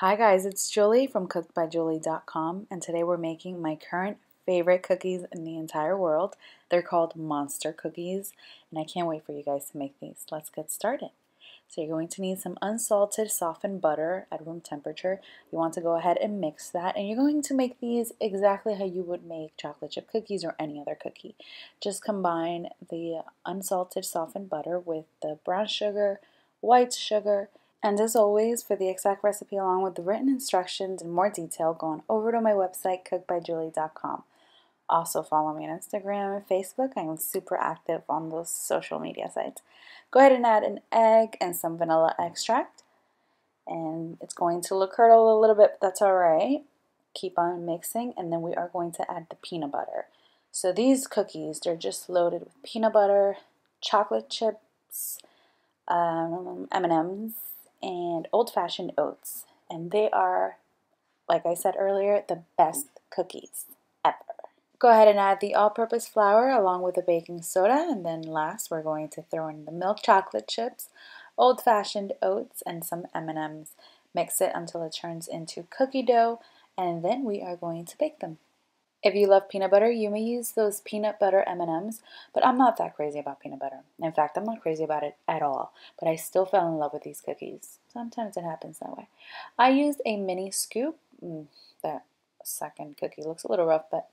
Hi guys, it's Julie from cookedbyjulie.com and today we're making my current favorite cookies in the entire world. They're called monster cookies and I can't wait for you guys to make these. Let's get started. So you're going to need some unsalted softened butter at room temperature. You want to go ahead and mix that and you're going to make these exactly how you would make chocolate chip cookies or any other cookie. Just combine the unsalted softened butter with the brown sugar, white sugar, and as always, for the exact recipe along with the written instructions and more detail, go on over to my website, cookedbyjulie.com. Also follow me on Instagram and Facebook. I am super active on those social media sites. Go ahead and add an egg and some vanilla extract. And it's going to look curdle a little bit, but that's all right. Keep on mixing, and then we are going to add the peanut butter. So these cookies, they're just loaded with peanut butter, chocolate chips, um, M&Ms, and old fashioned oats. And they are, like I said earlier, the best cookies ever. Go ahead and add the all purpose flour along with the baking soda. And then last, we're going to throw in the milk chocolate chips, old fashioned oats, and some M&Ms. Mix it until it turns into cookie dough. And then we are going to bake them. If you love peanut butter, you may use those peanut butter M&Ms, but I'm not that crazy about peanut butter. In fact, I'm not crazy about it at all, but I still fell in love with these cookies. Sometimes it happens that way. I used a mini scoop. Mm, that second cookie looks a little rough, but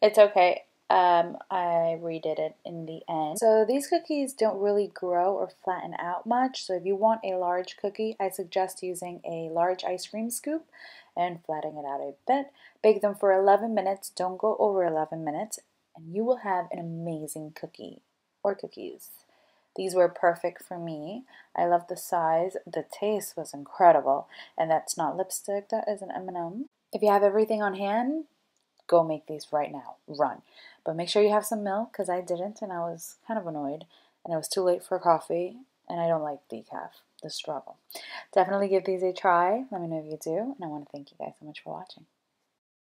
it's okay. Um, I redid it in the end. So these cookies don't really grow or flatten out much. So if you want a large cookie, I suggest using a large ice cream scoop and flattening it out a bit. Bake them for 11 minutes. Don't go over 11 minutes and you will have an amazing cookie or cookies. These were perfect for me. I love the size. The taste was incredible. And that's not lipstick, that is an M&M. If you have everything on hand, go make these right now. Run. But make sure you have some milk because I didn't and I was kind of annoyed. And it was too late for coffee and I don't like decaf, the struggle. Definitely give these a try. Let me know if you do. And I want to thank you guys so much for watching.